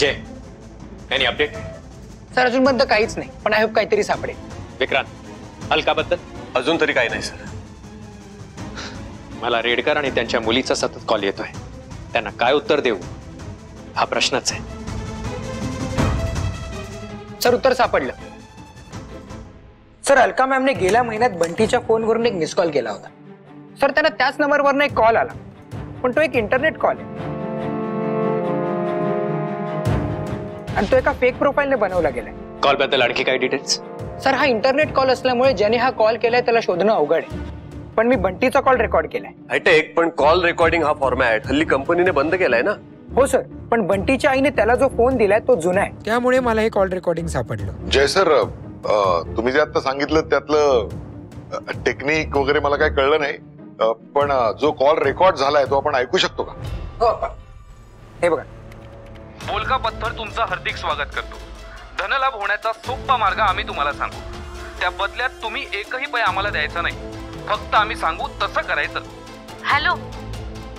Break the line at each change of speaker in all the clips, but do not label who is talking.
जय any update
sir अजूनपर्यंत काहीच नाही पण आय होप काहीतरी सापडेल
विक्रांत अलकाबद्दल
अजून तरी काही नाही सर
मला रेडकर आणि त्यांच्या मुलीचा सतत कॉल येतोय त्यांना काय उत्तर देऊ हा प्रश्नच आहे
सर उत्तर सापडलं सर अलका मॅमने गेल्या महिन्यात बंटीच्या फोनवरून एक मिस कॉल केला होता सर त्यांना त्याच नंबरवरनं एक कॉल आला पण तो एक इंटरनेट कॉल आहे आणि तो एका फेक प्रोफाईलने बनवला गेलाय.
कॉल बद्दल आणखी काही डिटेल्स
सर हा इंटरनेट कॉल असल्यामुळे ज्याने हा कॉल केलाय त्याला शोधणं अवघड आहे. पण मी बंटीचा कॉल रेकॉर्ड केलाय.
हायटेक पण कॉल रेकॉर्डिंग हा फॉर्मॅट हल्ली कंपनीने बंद केलाय ना?
हो सर. पण बंटीच्या आईने त्याला जो फ़ोन दिलाय तो जुना आहे. त्यामुळे मला हे कॉल रेकॉर्डिंग सापडलं.
जय सर अ, तुम्ही जे आता सांगितलं त्यातलं टेक्निक वगैरे मला काही कळलं नाही. अ, पण अ, जो कॉल रेकॉर्ड झालाय तो आपण ऐकू शकतो का?
हे बघा.
बोलका पत्थर तुमचं हार्दिक स्वागत करतो. धनलाभ होण्याचा सोपा मार्ग आम्ही तुम्हाला सांगू. त्या बदल्यात तुम्ही एकही पै आम्हाला द्यायचा नाही. फक्त आम्ही सांगू तसं करायचं.
हॅलो.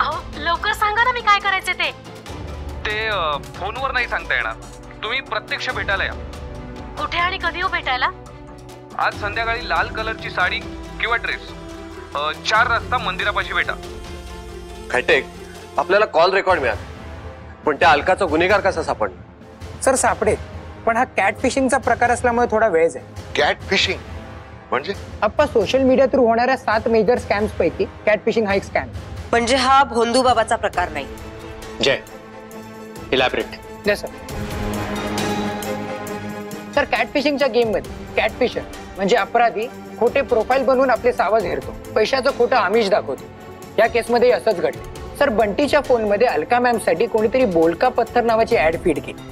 अहो लवकर सांगा ना मी काय करायचे ते.
ते अं, फोनवर नाही सांगता येणार. तुम्ही प्रत्यक्ष भेटायला या.
कुठे आणि कधी हो भेटायला?
आज संध्याकाळी लाल कलरची साडी किंवा ड्रेस. चार रस्ता मंदिरापाशी भेटा.
हायटेक आपल्याला कॉल रेकॉर्ड मिळाला. पण त्या अलकाचा गुन्हेगार कसा सापडला?
सर सापडेल. पण हा कॅट फिशिंगचा प्रकार असल्यामुळे थोडा वेळ जाईल.
कॅट फिशिंग म्हणजे?
आप्पा सोशल मीडिया थ्रू होणाऱ्या सात मेजर स्कॅम्स पैकी कॅट फिशिंग हा एक स्कॅम
म्हणजे हा भोंदू बाबाचा प्रकार नाही.
Jay. Elaborate
Jay sir sir cat फिशिंगच्या गेम मध्ये कॅट फिशर म्हणजे अपराधी खोटे प्रोफाईल बनवून आपले सावज हेरतो. पैशाचं खोटं आमिष दाखवतो. या केसमध्ये असंच घडलं सर, बंटीच्या फोनमध्ये अलका मॅमसाठी कोणीतरी बोलका पत्थर नावाची ॲड फ़ीड केली.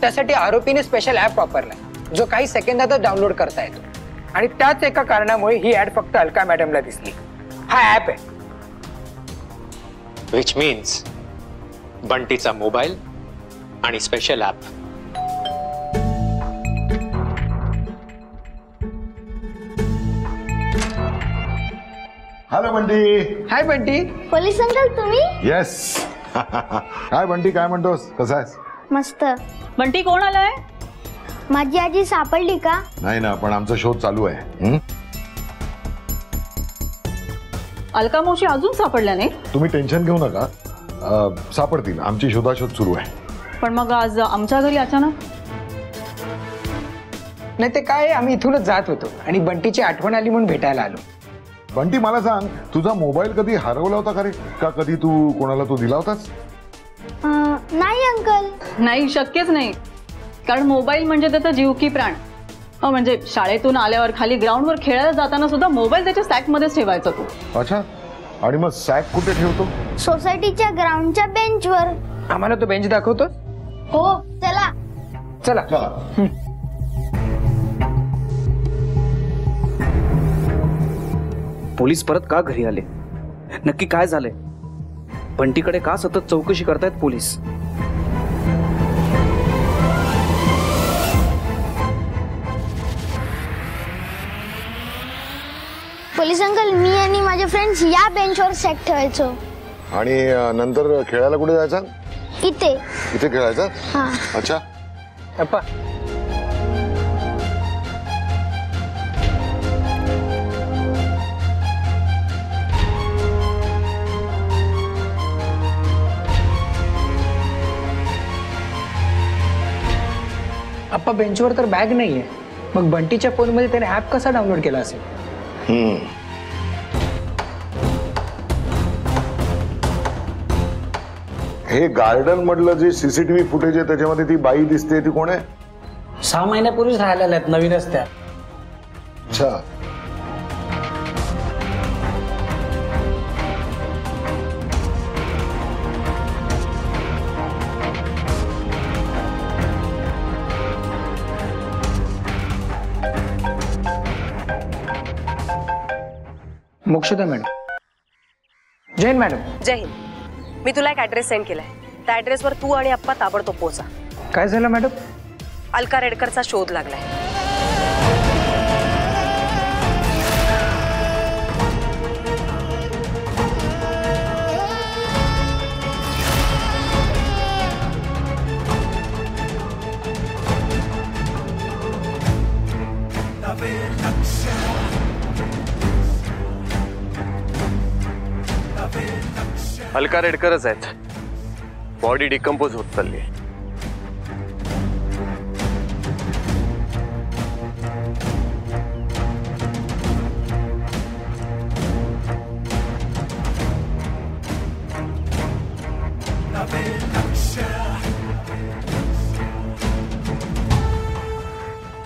त्यासाठी आरोपीने स्पेशल ॲप वापरला, जो काही सेकंदातच डाउनलोड करता येतो. आणि त्याच एका कारणामुळे ही ॲड फक्त अलका मॅडमला दिसली. हा ॲप आहे.
विच मीन्स बंटीचा मोबाईल आणि special app
hello Bunty
hi Bunty
police uncle तुम्ही?
येस काय बंटी काय म्हणतोस? कसा आहेस?
मस्त.
बंटी कोण आलाय?
माझी आजी सापडली का?
नाही ना पण आमचा शोध चालू आहे. हं?
अलका मावशी अजून सापडल्या नाही?
तुम्ही टेन्शन घेऊ नका. अ, सापडतील. आमची शोधाशोध सुरू आहे.
पण मग आज आमच्या घरी अचानक?
नाही ते काय आम्ही इथूनच जात होतो आणि बंटीची आठवण आली म्हणून भेटायला आलो.
बंटी मला सांग तुझा मोबाईल कधी हरवला होता का रे? का कधी तू कोणाला तो दिला होतास?
अं, नाही अंकल.
नाही शक्यच नाही. कारण मोबाईल म्हणजे त्याचा जीव की प्राण. हो म्हणजे शाळेतून आल्यावर खाली ग्राउंडवर खेळायला जाताना सुद्धा मोबाईल त्याच्या सॅकमध्येच ठेवायचा तो.
अच्छा. आणि मग सॅक कुठे ठेवतो?
सोसायटीच्या ग्राउंडच्या बेंचवर.
आम्हाला तो बेंच दाखवतो
हो चला.
चला.
चला.
पोलीस परत का घरी आले? नक्की काय झालंय? बंटीकडे का सतत चौकशी करतायत पोलीस?
पोलीस अंकल मी आणि माझे फ्रेंड्स या बेंचवर सॅक ठेवायचो.
आणि अ, नंतर खेळायला कुठे जायचा?
इथे.
इथे खेळायचा?
हा.
अच्छा.
अप्पा अप्पा बेंचवर तर बॅग नाहीये. मग बंटीच्या फोनमध्ये त्याने ऍप कसा डाउनलोड केला असेल?
हम्म. हे गार्डन मधलं जे सीसीटीव्ही फुटेज आहे त्याच्यामध्ये ती बाई दिसते ती कोण आहे?
सहा महिन्यापूर्वीच राहिलेल्या आहेत नवीनच त्या.
अच्छा.
मोक्षदा मॅडम. जैन मॅडम.
जय हिंद. मी तुला एक ऍड्रेस सेंड केलाय. त्या ऍड्रेसवर तू आणि आप्पा ताबडतोब पोचा
काय झालं मॅडम?
अलका रेडकरचा शोध लागलाय.
अलका रेडकरच बॉडी डिकम्पोज होत चालली आहे.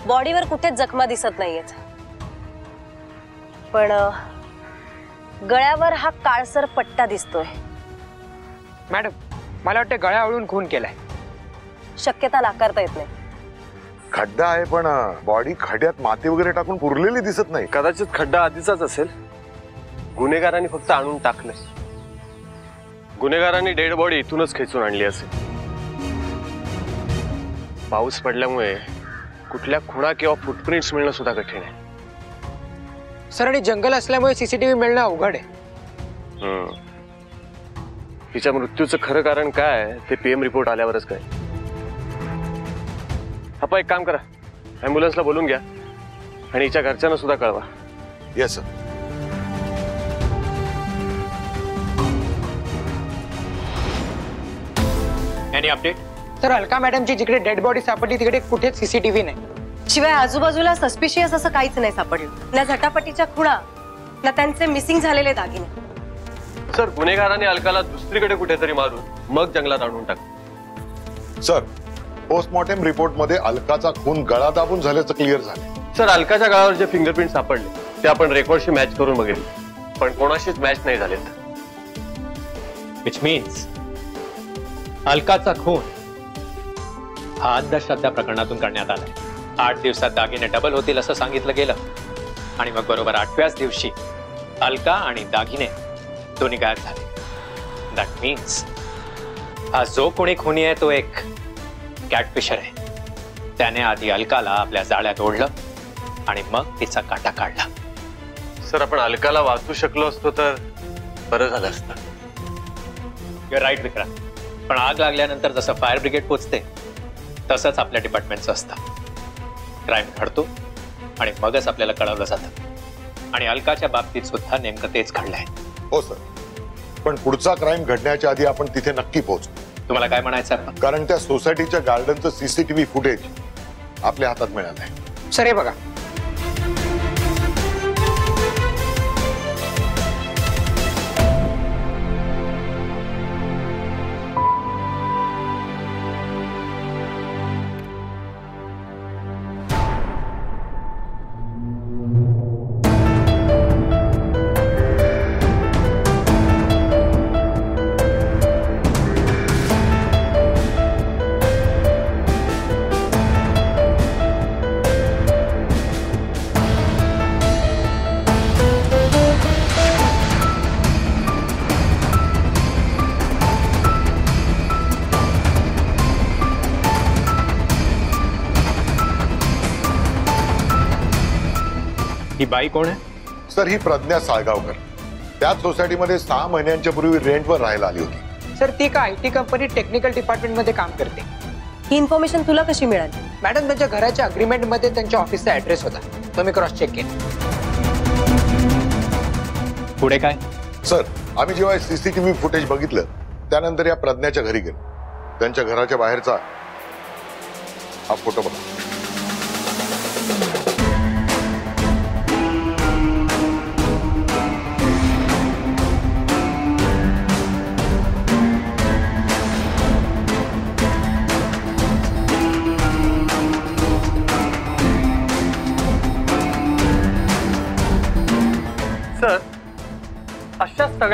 बॉडीवर जखमा दिसत नाहीयेत. पण गळ्यावर हा काळसर पट्टा दिसतोय.
मॅडम मला वाटतं गळ्या आवळून खून केलाय.
शक्यता नाकारता येत नाही.
खड्डा आहे पण बॉडी खड्यात माती वगैरे टाकून पुरलेली दिसत नाही.
कदाचित खड्डा आधीचाच असेल. गुन्हेगारांनी फक्त आणून टाकले गुन्हेगारांनी डेड बॉडी इथूनच खेचून आणली असेल. पाऊस पडल्यामुळे कुठल्या खुणा किंवा फुटप्रिंट्स मिळणं सुद्धा कठीण आहे.
सर आणि जंगल असल्यामुळे सीसीटीव्ही मिळणं अवघड आहे.
हिच्या मृत्यूचं खरं कारण काय आहे, ते पीएम रिपोर्ट आल्यावरच काय आपण एक काम करा. अँब्युलन्सला बोलून घ्या. आणि हिच्या घरच्यांना सुद्धा कळवा.
Yes sir
any update
sir Alka मॅडमची जिकडे डेड बॉडी सापडली तिकडे कुठेच सीसीटीव्ही नाही.
शिवाय आजूबाजूला सस्पिशियस असं काहीच नाही सापडलं. ना झटापटीच्या खुणा ना त्यांचे मिसिंग झालेले दागिने.
सर गुन्हेगारांनी अलकाला दुसरीकडे कुठेतरी मारून मग जंगलात आणून टाक
सर पोस्टमॉर्टेम रिपोर्ट मध्ये अलकाचा खून गळा दाबून झाल्याचं क्लिअर झालं.
सर अलकाच्या गावावर जे फिंगरप्रिंट सापडले ते आपण रेकॉर्डशी मॅच करून बघितले. पण कोणाशीच मॅच नाही झालेत
विच मीन्स अलकाचा खून हा अंधश्रद्धा प्रकरणातून करण्यात आलाय आठ दिवसात दागिने डबल होतील असं सांगितलं गेलं. आणि मग बरोबर आठव्याच दिवशी अलका आणि दागिने दोन्ही गायब झाले. दॅट मीन्स हा जो कोणी खुनी आहे तो एक कॅटफिशर आहे. त्याने आधी अलकाला आपल्या जाळ्यात ओढलं आणि मग तिचा काटा काढला.
सर आपण अलकाला वाचू शकलो असतो तर बरं झालं असतं.
राईट विक्रांत. पण आग लागल्यानंतर जसं फायर ब्रिगेड पोचते तसंच आपल्या डिपार्टमेंटचं असतं. क्राईम घडतो आणि मगच आपल्याला कळवलं जातं. आणि अलकाच्या बाबतीत सुद्धा नेमकं तेच घडलंय.
हो सर. पण पुढचा क्राईम घडण्याच्या आधी आपण तिथे नक्की पोहोचू.
तुम्हाला काय म्हणायचं आहे?
कारण त्या सोसायटीच्या गार्डनचं सीसीटीव्ही फुटेज आपल्या हातात मिळालं आहे
सर हे बघा.
बाई कोण आहे?
सर ही प्रज्ञा साळगावकर. त्याच सोसायटीमध्ये सहा महिन्यांच्या पूर्वी रेंटवर राहायला आली होती.
सर ती का I T company technical department मध्ये काम करते.
ही इन्फॉर्मेशन तुला कशी मिळाली?
मॅडम त्यांच्या घराच्या अग्रीमेंट मध्ये त्यांच्या ऑफिसचा ऍड्रेस होता. तो मी क्रॉस चेक केला.
पुढे काय?
सर आम्ही जेव्हा सीसीटीव्ही फुटेज बघितलं त्यानंतर या प्रज्ञाच्या घरी गेलो. त्यांच्या घराच्या बाहेरचा हा फ़ोटो बघा.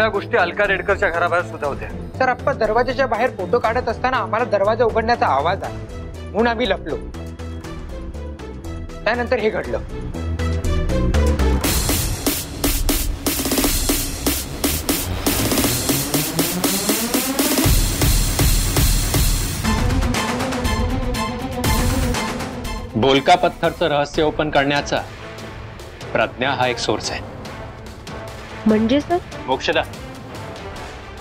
सगळ्या गोष्टी अलका रेडकरच्या घराबाहेर सुद्धा होत्या.
सर आप्पा दरवाजाच्या बाहेर फ़ोटो काढत असताना आम्हाला दरवाज़ा उघडण्याचा आवाज़ आला. म्हणून आम्ही लपलो. त्यानंतर हे घडलं.
बोलका पत्थरचं रहस्य ओपन करण्याचा प्रज्ञा हा एक सोर्स आहे.
म्हणजे सर?
मोक्षदा.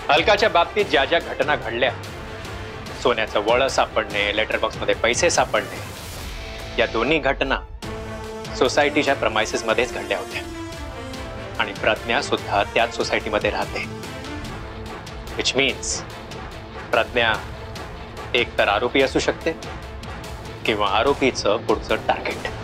अलकाच्या बाबतीत ज्या ज्या घटना घडल्या, सोन्याचं वळ सापडणे लेटर पैसे सापडणे, या दोन्ही घटना सोसायटीच्या घडल्या होत्या. आणि प्रज्ञा सुद्धा त्याच सोसायटीमध्ये राहते. विच मीन्स प्रज्ञा एक आरोपी असू शकते किंवा आरोपीचं पुढचं टार्गेट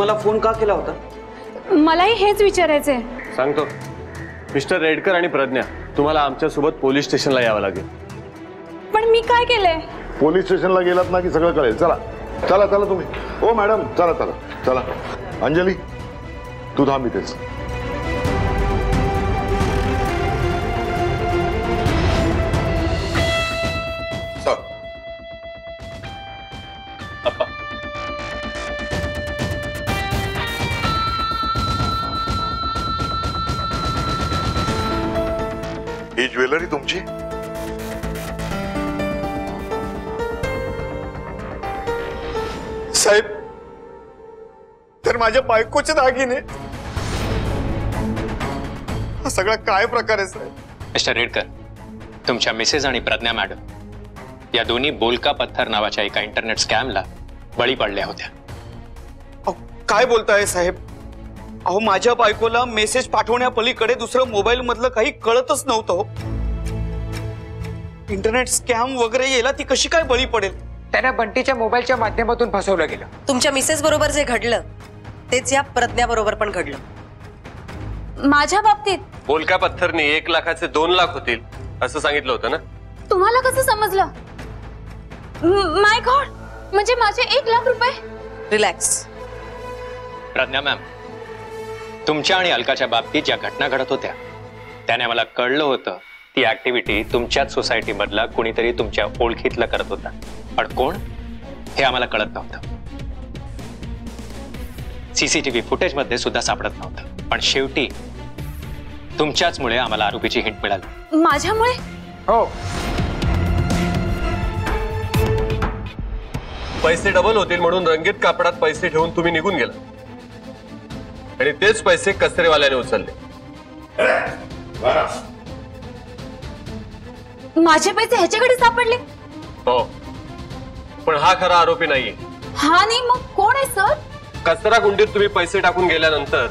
मला फ़ोन का केला होता?
मलाही हेच विचारायचंय.
सांगतो. मिस्टर रेडकर आणि प्रज्ञा तुम्हाला आमच्यासोबत पोलीस स्टेशनला यावं लागेल.
पण मी काय केलंय?
पोलीस स्टेशनला गेलात ना की सगळं कळेल. चला. चला चला तुम्ही. ओ मॅडम चला चला. चला. अंजली तू थांब इथेच. तुमची
साहेब तर माझ्या बायकोचे दागिने हा सगळा काय प्रकार आहे साहेब?
मिस्टर रेडकर तुमच्या मिसेस आणि प्रज्ञा मॅडम या दोन्ही बोलका पत्थर नावाच्या एका इंटरनेट स्कॅमला बळी पडल्या होत्या।
अहो, काय बोलताय साहेब? अहो माझ्या बायकोला मेसेज पाठवण्यापलीकडे दुसरं मोबाईल मधलं काही कळतच नव्हतं हो. इंटरनेट स्कॅम वगैरे यायला ती कशी काय बळी पडेल?
त्यांना बंटीच्या मोबाईलच्या माध्यमातून फसवलं गेलं.
तुमच्या मिसेस बरोबर जे घडलं तेच या प्रज्ञा बरोबर पण घडलं.
माझ्या बाबतीत?
बोलका पत्थरनी एक लाखाचे दोन लाख होतील असं सांगितलं होतं ना?
तुम्हाला कसं समजलं? माय गॉड म्हणजे माझे एक लाख रुपये?
रिलॅक्स
प्रज्ञा मॅम तुमच्या आणि अलकाच्या बाबतीत ज्या घटना घडत होत्या त्याने मला कळलं होतं ती ऍक्टिव्हिटी तुमच्याच सोसायटी मधला कुणीतरी तुमच्या ओळखीतलं करत होता. पण कोण? हे आम्हाला कळत नव्हतं. सीसीटीव्ही फुटेज मध्ये सुद्धा सापडत नव्हतं. पण शेवटी तुमच्याचमुळे आम्हाला आरोपीची हिंट मिळाली.
माझ्यामुळे?
हो.
पैसे डबल होतील म्हणून रंगीत कापडात पैसे ठेवून तुम्ही निघून गेला. आणि तेच पैसे कचरेवाल्याने उचलले.
माझे पैसे ह्याच्याकडे सापडले?
हो. पण हा खरा आरोपी नाहीये.
हा नाही मग कोण आहे सर?
कचरा गुंडीत तुम्ही पैसे टाकून गेल्यानंतर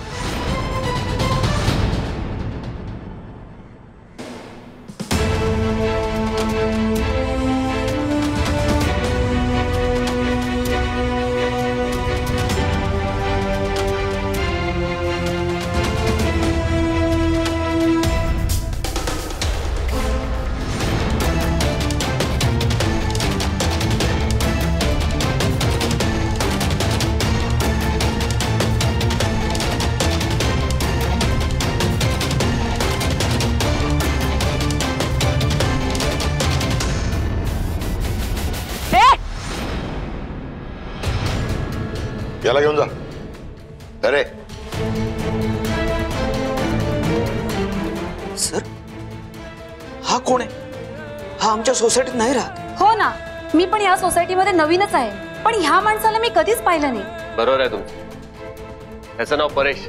याला घेऊन जा अरे
सर हा कोण आहे? हा आमच्या सोसायटीत नाही राहत.
हो ना. मी पण या सोसायटीमध्ये नवीनच आहे. पण ह्या माणसाला मी कधीच पाहिलं नाही.
बरोबर आहे तुमचं. त्याचं नाव परेश.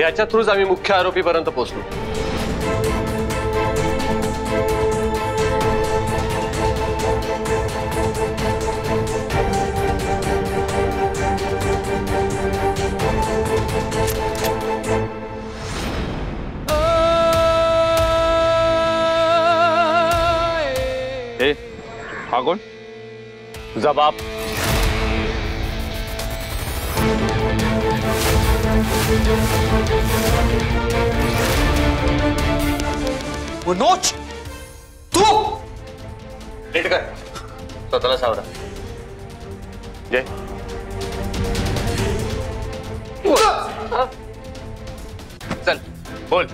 याच्या थ्रूच आम्ही मुख्य आरोपीपर्यंत पोहोचलो.
तुझा बाप
मनोज तू!
नीट कर। स्वतःला सावरा। जय चल बोल।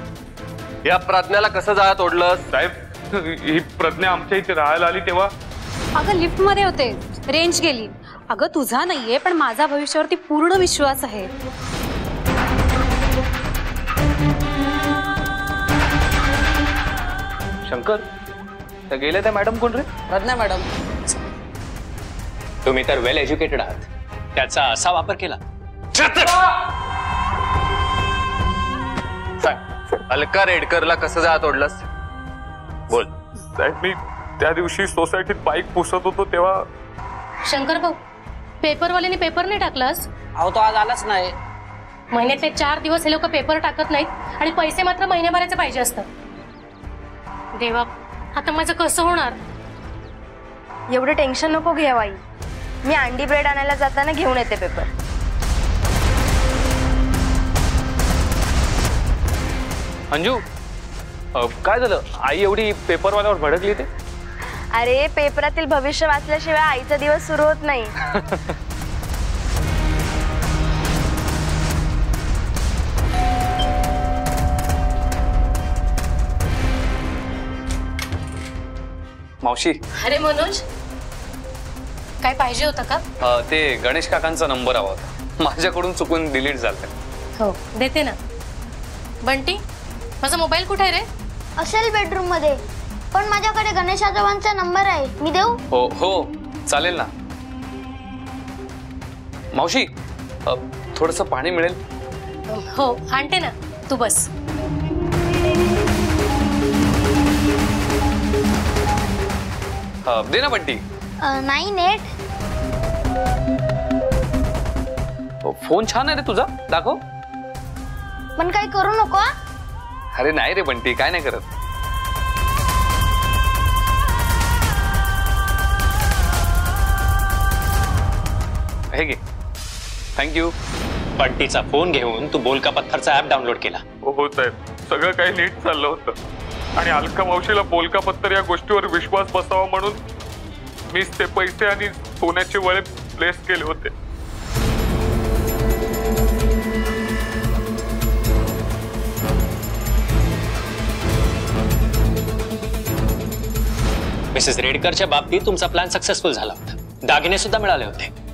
या प्रज्ञाला कसं जाळा तोडलं
साहेब ही प्रज्ञा आमच्या इथे राहायला आली तेव्हा
अगं लिफ्ट मध्ये होते. रेंज गेली. अगं तुझा नाहीये पण माझा भविष्यावरती पूर्ण विश्वास आहे.
शंकर त्या मॅडम कोण रे?
प्रज्ञा मॅडम.
तुम्ही तर वेल एज्युकेटेड आहात. त्याचा असा वापर केला.
अलका रेडकरला कसं जाळा तोडलंस बोल.
साहेब मी त्या दिवशी सोसायटीत बाईक पुसत होतो तेव्हा
शंकर भाऊ पेपरवाल्याने पेपर नाही टाकलास?
अहो तो आज आलाच नाही.
महिन्यातले चार दिवस हे लोक पेपर टाकत नाहीत आणि पैसे मात्र महिन्याभराचे पाहिजे असतात. देवा आता माझं कसं होणार?
एवढं टेन्शन नको घ्या आई. मी अंडी ब्रेड आणायला जाताना घेऊन येते पेपर.
अंजू अ, काय झालं? आई एवढी पेपरवाल्यावर भडकली ते?
अरे पेपरातील भविष्य वाचल्याशिवाय आईचा दिवस सुरू होत नाही.
मावशी.
अरे मनोज काय पाहिजे होतं का?
अ, ते गणेश काकांचा नंबर हवा होता. माझ्याकडून चुकून डिलीट झालं.
हो देते ना. बंटी माझा मोबाईल कुठे आहे रे?
असेल बेडरूम मध्ये पण माझ्याकडे गणेश आजोबांचा नंबर आहे. मी देऊ?
हो हो. चालेल ना. मावशी थोडस पाणी मिळेल?
हो आणते ना. तू बस.
दे ना बंटी.
नाही नेट.
फ़ोन छान आहे रे तुझा. दाखव.
पण काही करू नको
अरे नाही रे बंटी काय नाही करत. हे घे थँक्यू
बंटीचा फ़ोन घेऊन तू बोलका पत्थरचा ऍप डाउनलोड केला.
हो साहेब. सगळं काही नीट चाललं होतं. आणि अलका मावशीला बोलका पत्तर या गोष्टीवर विश्वास बसावा म्हणून मीच ते पैसे आणि सोन्याचे वळे प्लेस केले होते.
मिसेस रेडकरच्या बाबतीत तुमचा प्लॅन सक्सेसफुल झाला होता. दागिने सुद्धा मिळाले होते.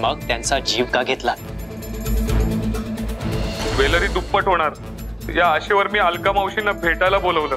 मग त्यांचा जीव का घेतला?
ज्वेलरी दुप्पट होणार. या आशेवर मी अलका मावशींना भेटायला बोलवलं.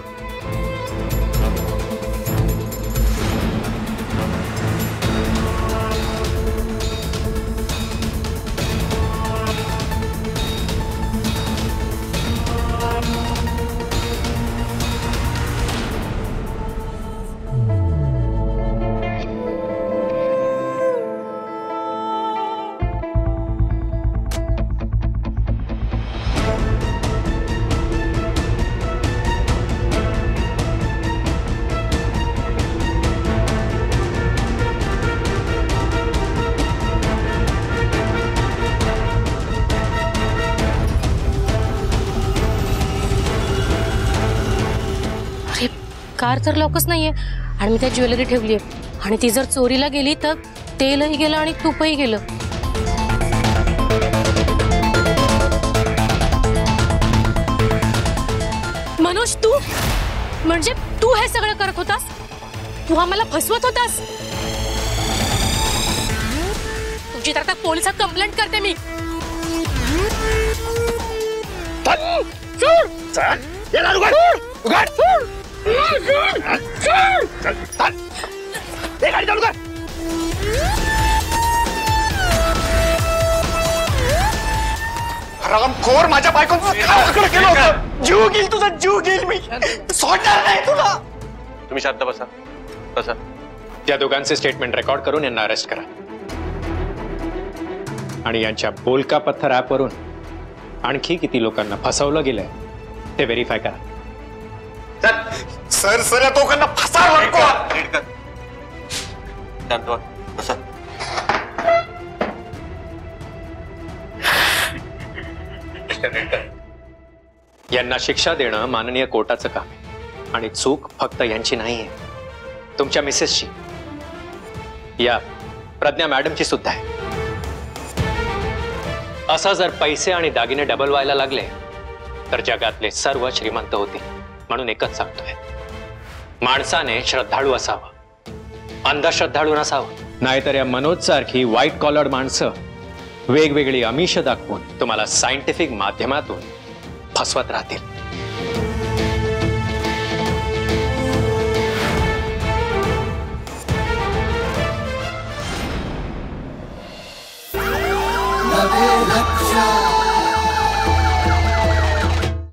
कार तर लॉकच नाहीये आणि मी त्यात ज्वेलरी ठेवली आणि ती जर चोरीला गेली तर तेलही गेलं आणि तूपही गेलं मनोज तू म्हणजे तू हे सगळं करत होतास तू आम्हाला फसवत होतास तुझी तर आता पोलिसात कंप्लेंट करते मी
रामखोर माझ्या जीव घेईल तुझा जीव घेईल मी. सोडणार नाही तुला.
तुम्ही शांत बसा. बसा.
त्या दोघांचे स्टेटमेंट रेकॉर्ड करून यांना अरेस्ट करा. आणि यांच्या बोलका पत्थर ॲपवरून आणखी किती लोकांना फसवलं गेलंय, ते व्हेरीफाय करा.
सर सर दोघांना
फसाव नको बसा
यांना शिक्षा देण माननीय कोर्टाचं काम आहे. चूक फक्त यांची नाही आहे तुमच्या मिसेसची. या प्रज्ञा मॅडमची सुद्धा आहे. असा जर पैसे आणि दागिने डबल व्हायला लागले तर जगातले सर्व श्रीमंत होतील. म्हणून एकच सांगतोय. माणसाने श्रद्धाळू असावं. अंधश्रद्धाळू नसावं. नाहीतर या मनोज सारखी व्हाईट कॉलर माणसं वेगवेगळी अमिष दाखवून तुम्हाला सायंटिफिक माध्यमातून फसवत राहतील.
नवे लक्ष